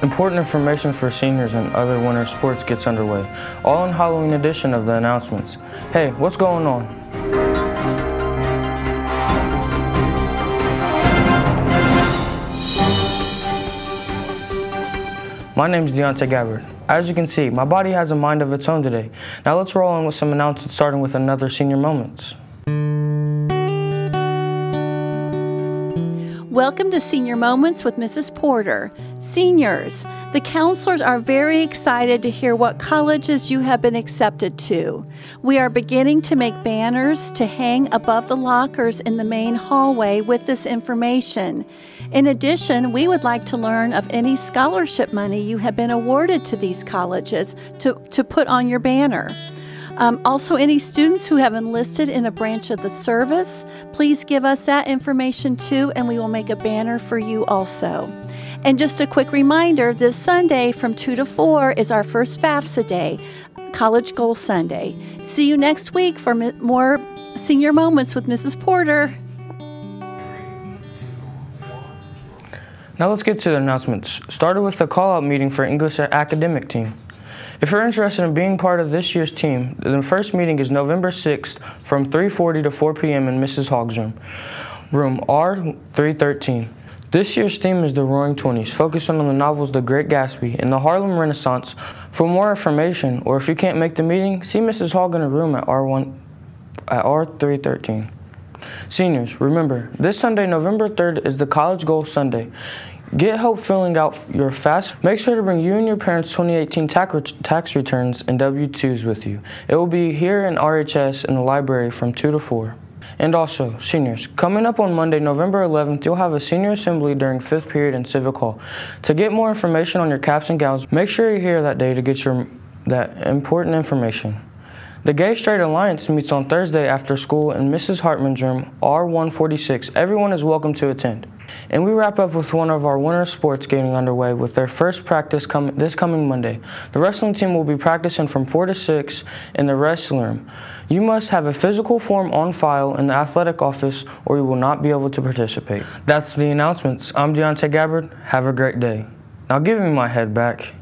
Important information for seniors and other winter sports gets underway, all in Halloween edition of the announcements. Hey, what's going on? My name is Deontay Gabbard. As you can see, my body has a mind of its own today. Now let's roll in with some announcements starting with another Senior Moments. Welcome to Senior Moments with Mrs. Porter. Seniors, the counselors are very excited to hear what colleges you have been accepted to. We are beginning to make banners to hang above the lockers in the main hallway with this information. In addition, we would like to learn of any scholarship money you have been awarded to these colleges to, to put on your banner. Um, also, any students who have enlisted in a branch of the service, please give us that information too, and we will make a banner for you also. And just a quick reminder this Sunday from 2 to 4 is our first FAFSA day, College Goal Sunday. See you next week for more senior moments with Mrs. Porter. Now let's get to the announcements. Started with the call out meeting for English academic team. If you're interested in being part of this year's team, the first meeting is November 6th from 3:40 to 4 p.m. in Mrs. Hogg's room, room R313. This year's theme is the Roaring Twenties, focusing on the novels The Great Gatsby and the Harlem Renaissance. For more information, or if you can't make the meeting, see Mrs. Hogg in her room at R1 at R313. Seniors, remember, this Sunday, November 3rd, is the College Goal Sunday. Get help filling out your FAFSA. Make sure to bring you and your parents' 2018 tax returns and W-2s with you. It will be here in RHS in the library from 2 to 4. And also, seniors, coming up on Monday, November 11th, you'll have a senior assembly during 5th period in Civic Hall. To get more information on your caps and gowns, make sure you're here that day to get your that important information. The Gay Straight Alliance meets on Thursday after school in Mrs. Hartman's room, R146. Everyone is welcome to attend. And we wrap up with one of our winter sports getting underway with their first practice com this coming Monday. The wrestling team will be practicing from 4 to 6 in the wrestling room. You must have a physical form on file in the athletic office or you will not be able to participate. That's the announcements. I'm Deontay Gabbard. Have a great day. Now give me my head back.